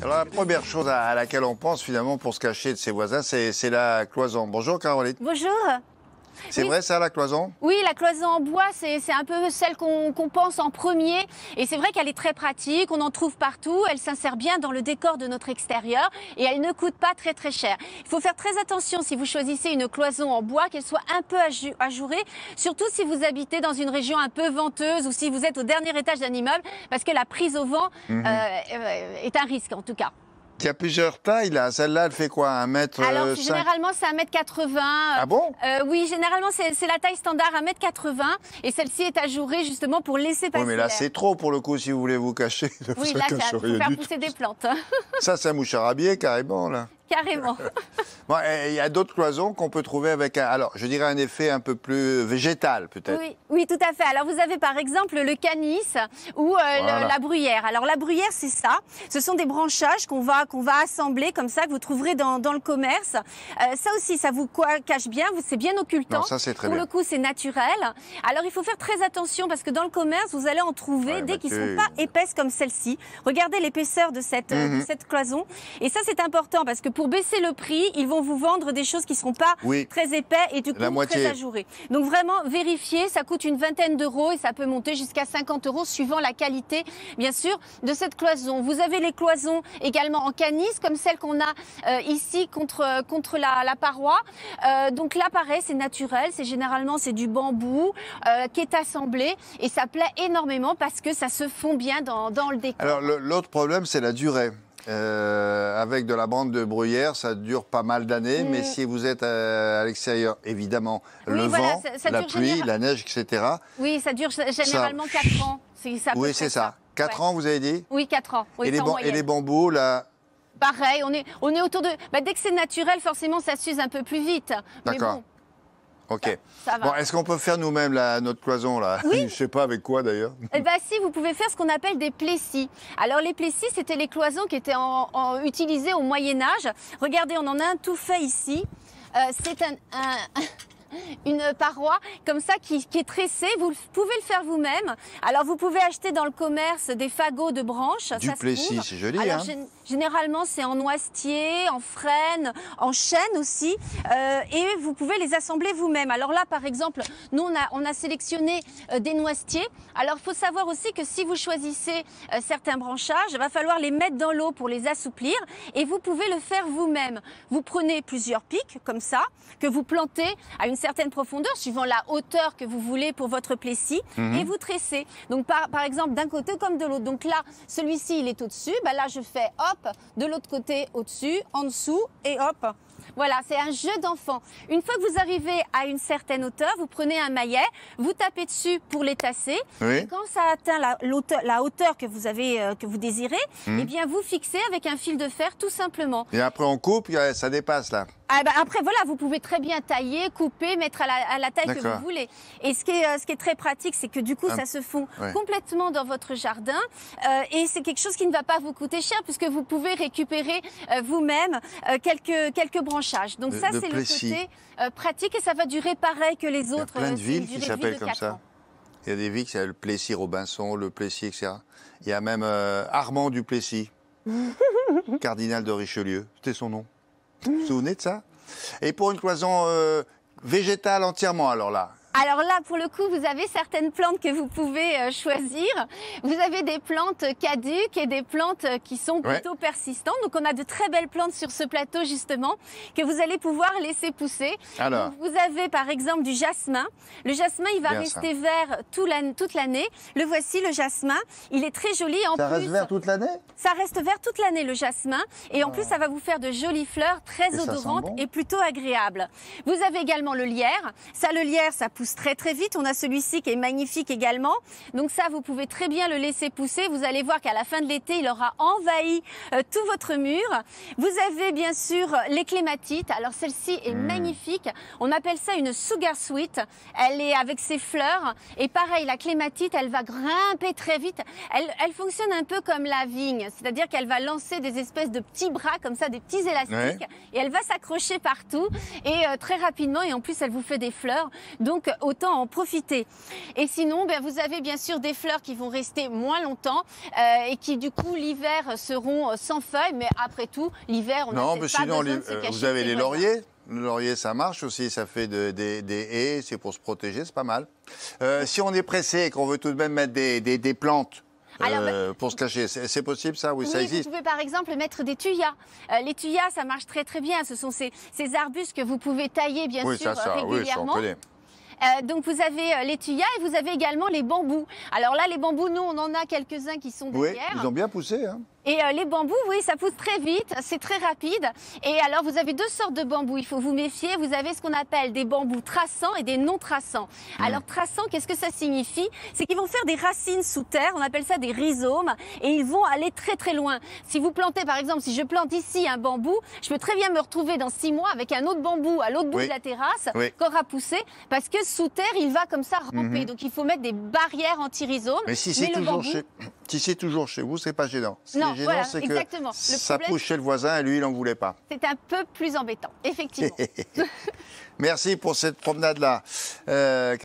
Alors la première chose à, laquelle on pense finalement pour se cacher de ses voisins, c'est la cloison. Bonjour Caroline. Bonjour. C'est Oui. vrai ça la cloison? Oui, la cloison en bois, c'est un peu celle qu'on pense en premier. Et c'est vrai qu'elle est très pratique, on en trouve partout, elle s'insère bien dans le décor de notre extérieur et elle ne coûte pas très très cher. Il faut faire très attention si vous choisissez une cloison en bois, qu'elle soit un peu ajourée, surtout si vous habitez dans une région un peu venteuse ou si vous êtes au dernier étage d'un immeuble, parce que la prise au vent Mhm. euh, euh, est un risque en tout cas. Il y a plusieurs tailles là. Celle-là, elle fait quoi Un mètre Alors euh, cinq? généralement c'est 1m80. Ah bon? Euh, oui, généralement, c'est la taille standard, 1m80. Et celle-ci est ajourée justement pour laisser passer Oui, mais là c'est trop pour le coup si vous voulez vous cacher. Oui, là, faut rien faire pousser tout. des plantes, Ça, c'est un mouchard habillé carrément là. Carrément. Bon, et il y a d'autres cloisons qu'on peut trouver avec un, alors je dirais un effet un peu plus végétal peut-être. Oui, oui, tout à fait. Alors, vous avez par exemple le canis ou euh, le- la bruyère. Alors, la bruyère, c'est ça. Ce sont des branchages qu'on va, qu'on va assembler comme ça, que vous trouverez dans, dans le commerce. Euh, ça aussi, ça vous quoi- cache bien, c'est bien occultant. Non, ça, c'est très Pour bien. le coup, c'est naturel. Alors, il faut faire très attention parce que dans le commerce, vous allez en trouver Ouais, des bah, qui tu- sont pas épaisses comme celle-ci. Regardez l'épaisseur de cette, euh, Mhm. de cette cloison. Et ça, c'est important parce que pour baisser le prix, ils vont vous vendre des choses qui seront pas Oui. très épais et du coup La moitié. très ajourés. Donc vraiment vérifiez, ça coûte une vingtaine d'euros et ça peut monter jusqu'à 50 euros suivant la qualité, bien sûr, de cette cloison. Vous avez les cloisons également en canis, comme celle qu'on a euh, ici contre contre la, la paroi. Euh, donc là, pareil, c'est naturel, c'est généralement c'est du bambou euh, qui est assemblé et ça plaît énormément parce que ça se fond bien dans, dans le décor. Alors l'autre problème c'est la durée. Euh, avec de la bande de bruyère, ça dure pas mal d'années, mais Mm. si vous êtes à l'extérieur, évidemment, Oui, le voilà, vent, ça- ça la pluie, général- la neige, etc. Oui, ça dure généralement 4 ans. Ça à peu Oui, c'est ça. 4 Ouais. ans, vous avez dit? Oui, 4 ans. Oui, et, les et bambous, là, Pareil, on est, on est autour de. Bah, dès que c'est naturel, forcément, ça s'use un peu plus vite. D'accord. Ok. ça va. Bon, est-ce qu'on peut faire nous-mêmes la- notre cloison, là Oui. Je sais pas avec quoi, d'ailleurs. Eh ben, si, vous pouvez faire ce qu'on appelle des plessis. Alors, les plessis, c'était les cloisons qui étaient en- en- utilisées au Moyen-Âge. Regardez, on en a un tout fait ici. Euh, c'est un. un- Une paroi comme ça qui, qui est tressée, vous pouvez le faire vous-même. Alors vous pouvez acheter dans le commerce des fagots de branches. Du ça plessis, c'est joli, Alors, hein gén- généralement, c'est en noisetier, en frêne, en chêne aussi. Euh, et vous pouvez les assembler vous-même. Alors là, par exemple, nous, on a, on a sélectionné euh, des noisetiers. Alors, il faut savoir aussi que si vous choisissez euh, certains branchages, il va falloir les mettre dans l'eau pour les assouplir. Et vous pouvez le faire vous-même. Vous prenez plusieurs pics, comme ça, que vous plantez à une certaine profondeur, suivant la hauteur que vous voulez pour votre plessis, et vous tressez. Donc, par, par exemple, d'un côté comme de l'autre. Donc là, celui-ci, il est au-dessus. Bah, là, je fais hop, de l'autre côté au-dessus, en dessous, et hop. Voilà, c'est un jeu d'enfant. Une fois que vous arrivez à une certaine hauteur, vous prenez un maillet, vous tapez dessus pour les tasser. Oui. Et quand ça atteint la, hauteur que vous avez, euh, que vous désirez, eh bien, vous fixez avec un fil de fer, tout simplement. Et après, on coupe, euh, ça dépasse, là. Ah ben après voilà, vous pouvez très bien tailler, couper, mettre à la, à la taille que vous voulez. Et ce qui est, euh, ce qui est très pratique, c'est que du coup, Ah, ça se fond ouais. complètement dans votre jardin. Euh, et c'est quelque chose qui ne va pas vous coûter cher puisque vous pouvez récupérer euh, vous-même euh, quelques, quelques Donc ça, c'est le côté euh, pratique et ça va durer pareil que les Il y a autres. plein euh, de une villes qui s'appellent comme ça. ans. Il y a des villes qui s'appellent Plessis, Robinson, le Plessis, etc. Il y a même euh, Armand du Plessis, cardinal de Richelieu. C'était son nom. Vous vous souvenez de ça? Et pour une cloison euh, végétale entièrement, alors là Alors là, pour le coup, vous avez certaines plantes que vous pouvez euh, choisir. Vous avez des plantes caduques et des plantes euh, qui sont Ouais. plutôt persistantes. Donc, on a de très belles plantes sur ce plateau, justement, que vous allez pouvoir laisser pousser. Alors, Donc, vous avez, par exemple, du jasmin. Le jasmin, il va Bien, rester vert tout toute l'année. Le voici, le jasmin. Il est très joli. En ça plus, reste vert toute l'année? ça reste vert toute l'année, le jasmin. Et en plus, ça va vous faire de jolies fleurs très Et odorantes bon. et plutôt agréables. Vous avez également le lierre. Ça, le lierre, ça pousse très très vite. On a celui-ci qui est magnifique également. Donc ça, vous pouvez très bien le laisser pousser. Vous allez voir qu'à la fin de l'été, il aura envahi euh, tout votre mur. Vous avez bien sûr les clématites. Alors celle-ci est magnifique. On appelle ça une sugar sweet. Elle est avec ses fleurs. Et pareil, la clématite, elle va grimper très vite. Elle, elle fonctionne un peu comme la vigne. C'est-à-dire qu'elle va lancer des espèces de petits bras comme ça, des petits élastiques. Ouais. Et elle va s'accrocher partout et euh, très rapidement. Et en plus, elle vous fait des fleurs. Donc donc autant en profiter. Et sinon, ben, vous avez bien sûr des fleurs qui vont rester moins longtemps euh, et qui du coup l'hiver seront sans feuilles, mais après tout, l'hiver, on Non, n'a mais pas sinon, besoin les- de se euh, cacher vous avez les lauriers. Le laurier, ça marche aussi, ça fait de- des, des haies, c'est pour se protéger, c'est pas mal. Euh, si on est pressé et qu'on veut tout de même mettre des, des- des plantes Alors, euh, pour se cacher, c'est possible ça? Oui, ça existe. vous pouvez par exemple mettre des tuyas. Euh, les tuyas, ça marche très très bien. Ce sont ces, ces arbustes que vous pouvez tailler bien Oui, sûr ça, ça, oui, ça, on régulièrement. connaît. Euh, donc vous avez euh, les tuyas et vous avez également les bambous. Alors là, les bambous, nous, on en a quelques-uns qui sont Oui, derrière. ils ont bien poussé. Hein. Et euh, les bambous, oui, ça pousse très vite, c'est très rapide. Et alors, vous avez deux sortes de bambous. Il faut vous méfier. Vous avez ce qu'on appelle des bambous traçants et des non traçants. Alors, traçants, qu'est-ce que ça signifie? C'est qu'ils vont faire des racines sous terre. On appelle ça des rhizomes. Et ils vont aller très très loin. Si vous plantez, par exemple, si je plante ici un bambou, je peux très bien me retrouver dans six mois avec un autre bambou à l'autre bout Oui. de la terrasse Oui. qui aura poussé parce que sous terre, il va comme ça ramper. Donc, il faut mettre des barrières anti-rhizomes. Mais si c'est toujours, bambou- chez... si c'est toujours chez vous, c'est pas gênant. Ce qui Non, est gênant, voilà, c'est que. Le ça problème- pousse chez le voisin et lui, il n'en voulait pas. C'est un peu plus embêtant, effectivement. Merci pour cette promenade-là. Euh,